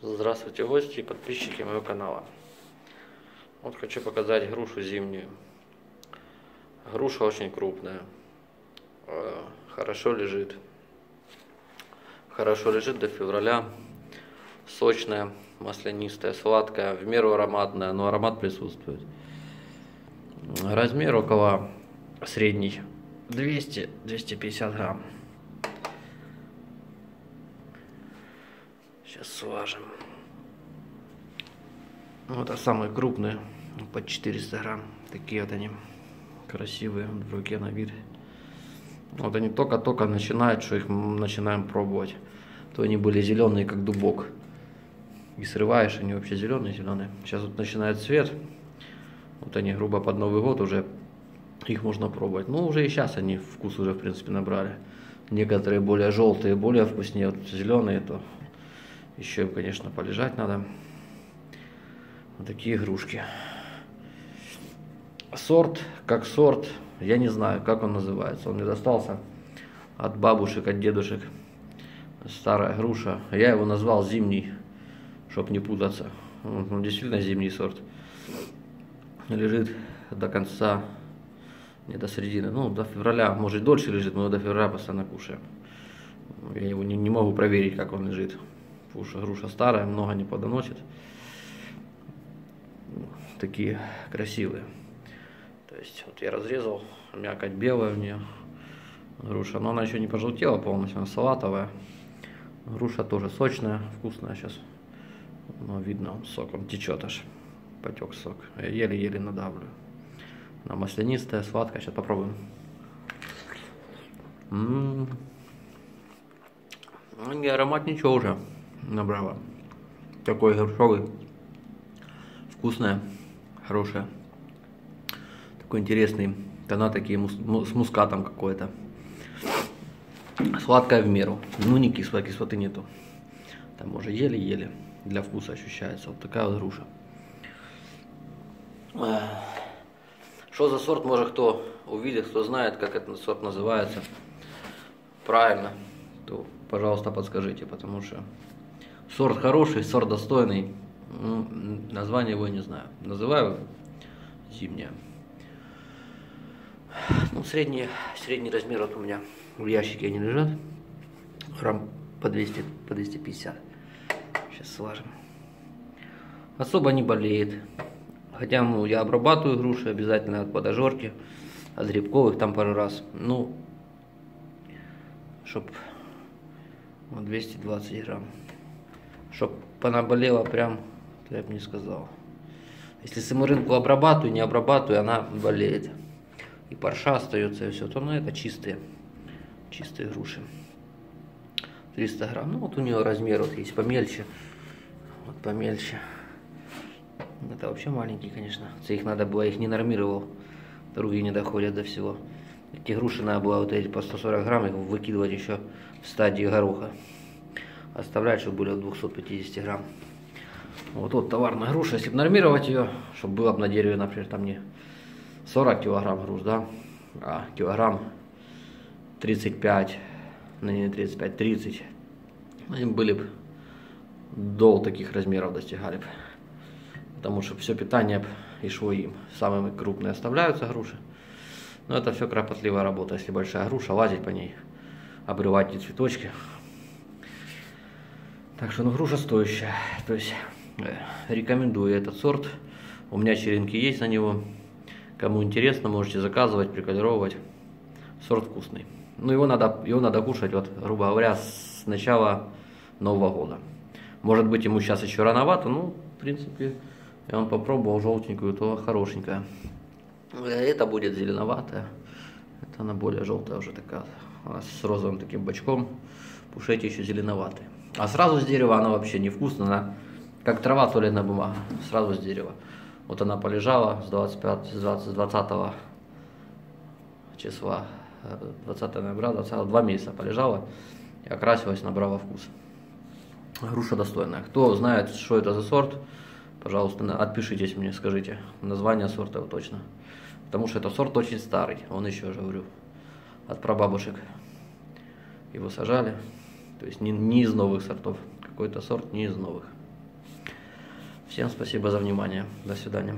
Здравствуйте, гости и подписчики моего канала. Вот хочу показать грушу зимнюю. Груша очень крупная, э, хорошо лежит. Хорошо лежит до февраля. Сочная, маслянистая, сладкая, в меру ароматная, но аромат присутствует. Размер около средний 200-250 грамм. Сейчас сважим. Вот а самые крупные, по 400 грамм. Такие вот они красивые в руке на вид. Вот они только-только начинают, что их начинаем пробовать. То они были зеленые, как дубок. И срываешь, они вообще зеленые-зеленые. Сейчас вот начинает цвет. Вот они грубо под Новый год уже их можно пробовать. Ну, уже и сейчас они вкус уже, в принципе, набрали. Некоторые более желтые, более вкуснее. Вот зеленые, то еще им, конечно, полежать надо. Вот такие игрушки. Сорт, как сорт, я не знаю, как он называется. Он мне достался от бабушек, от дедушек. Старая груша. Я его назвал зимний, чтобы не путаться. Он действительно зимний сорт. Лежит до конца не до середины, ну, до февраля, может, дольше лежит, но до февраля постоянно кушаем. Я его не, не могу проверить, как он лежит. Потому что груша старая, много не подоносит. Такие красивые. То есть, вот я разрезал, мякоть белая в нее. Груша, но она еще не пожелтела полностью, она салатовая. Груша тоже сочная, вкусная сейчас. Но видно, он течет аж. Потек сок. Еле-еле надавлю. Она маслянистая, сладкая. Сейчас попробуем. М -м -м. И аромат ничего уже набрала. Такой горшовый. Вкусная, хорошая. Такой интересный. Тона такие мус с мускатом какой-то. Сладкая в меру. Ну не кислая, кислоты нету. Там уже еле-еле для вкуса ощущается. Вот такая вот груша. Что за сорт, может кто увидит, кто знает, как этот сорт называется правильно, то, пожалуйста, подскажите, потому что сорт хороший, сорт достойный, ну, название его не знаю. Называю зимняя. Ну, средний, средний размер вот у меня в ящике они лежат. Грамм по 200, по 250. Сейчас сважим. Особо не болеет. Хотя ну, я обрабатываю груши обязательно от подожорки, от грибковых там пару раз. Ну, чтоб вот 220 грамм. Чтоб она болела прям, я бы не сказал. Если саморынку обрабатываю, не обрабатываю, она болеет. И парша остается, и все. То ну это чистые, чистые груши. 300 грамм. Ну вот у нее размер вот есть помельче. Вот помельче. Это вообще маленькие, конечно. Это их надо было, их не нормировал. Другие не доходят до всего. Эти груши надо было вот эти по 140 грамм их выкидывать еще в стадии гороха. Оставлять, чтобы были 250 грамм. Вот вот товарная груша. Если бы нормировать ее, чтобы было бы на дереве, например, там не 40 килограмм груш, да, а килограмм 35, ну не 35, 30. Они были бы до таких размеров достигали бы потому что все питание и шло им. Самые крупные оставляются груши. Но это все кропотливая работа. Если большая груша, лазить по ней, обрывать эти цветочки. Так что, ну, груша стоящая. То есть, э, рекомендую этот сорт. У меня черенки есть на него. Кому интересно, можете заказывать, приколировать. Сорт вкусный. Ну, его надо, его надо кушать, вот, грубо говоря, с начала Нового года. Может быть, ему сейчас еще рановато, ну, в принципе, и он попробовал желтенькую, то хорошенькая. Это будет зеленоватая. Это она более желтая уже такая. Она с розовым таким бочком. Пушети еще зеленоватый. А сразу с дерева она вообще невкусная. Она как трава туалетная бумага. Сразу с дерева. Вот она полежала с 25, с 20, с 20 числа. 20 ноября, 20, два месяца полежала и окрасилась, набрала вкус. Груша достойная. Кто знает, что это за сорт, Пожалуйста, отпишитесь мне, скажите название сорта точно. Потому что это сорт очень старый, он еще, же говорю, от прабабушек. Его сажали, то есть не, не из новых сортов, какой-то сорт не из новых. Всем спасибо за внимание. До свидания.